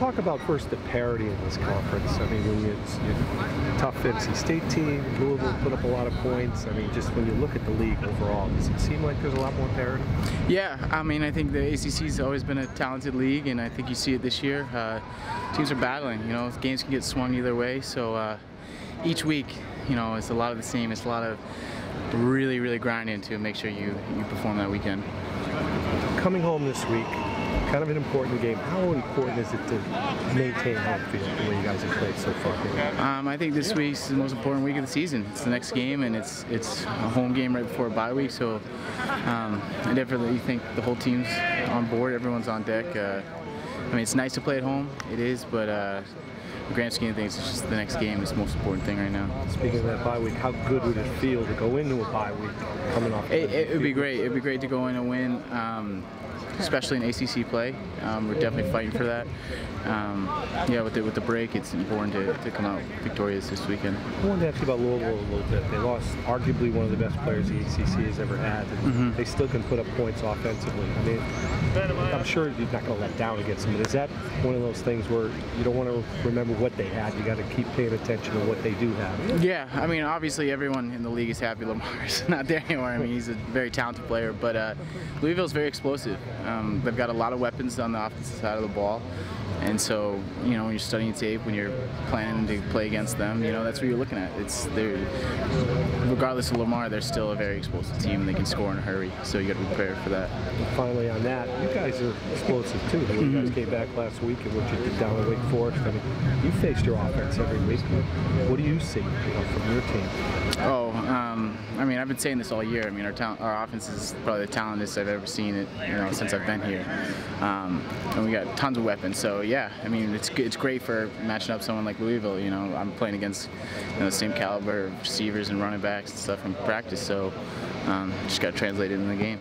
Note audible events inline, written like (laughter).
talk about first the parity in this conference. I mean, when you, tough NC State team, Louisville put up a lot of points. I mean, just when you look at the league overall, does it seem like there's a lot more parity? Yeah, I mean, I think the ACC has always been a talented league, and I think you see it this year. Uh, teams are battling. You know, games can get swung either way. So uh, each week, you know, it's a lot of the same. It's a lot of really, really grinding to make sure you you perform that weekend. Coming home this week, kind of an important game. How important is it to maintain home field the way you guys have played so far? Um, I think this week's the most important week of the season. It's the next game, and it's it's a home game right before a bye week. So um, I definitely think the whole team's on board. Everyone's on deck. Uh, I mean, it's nice to play at home. It is, but. Uh, the grand scheme of things, it's just the next game is the most important thing right now. Speaking of that bye week, how good would it feel to go into a bye week coming off? It, it would be great. It would be great to go in and win. Um, especially in ACC play. Um, we're definitely fighting for that. Um, yeah, with the, with the break, it's important to, to come out victorious this weekend. I wanted to ask you about Louisville a little bit. They lost arguably one of the best players the ACC has ever had, and mm -hmm. they still can put up points offensively. I mean, I'm sure you're not going to let down against them, but is that one of those things where you don't want to remember what they had? You got to keep paying attention to what they do have. Yeah, I mean, obviously everyone in the league is happy Lamar's (laughs) not there anymore. I mean, he's a very talented player, but uh, Louisville's very explosive. Um, they've got a lot of weapons on the offensive side of the ball. And so, you know, when you're studying tape, when you're planning to play against them, you know, that's what you're looking at. It's they're, regardless of Lamar, they're still a very explosive team and they can score in a hurry. So you got to be prepared for that. And finally, on that, you guys are explosive too. You guys came back last week and what you did down at Wake Forest. I mean, you faced your offense every week. What do you see you know, from your team? Oh, um, I mean, I've been saying this all year. I mean, our talent, our offense is probably the talented I've ever seen it, you know, since I've been here. Um, and we got tons of weapons. So yeah, I mean, it's it's great for matching up someone like Louisville. You know, I'm playing against you know the same caliber of receivers and running backs and stuff in practice. So um, just got translated in the game.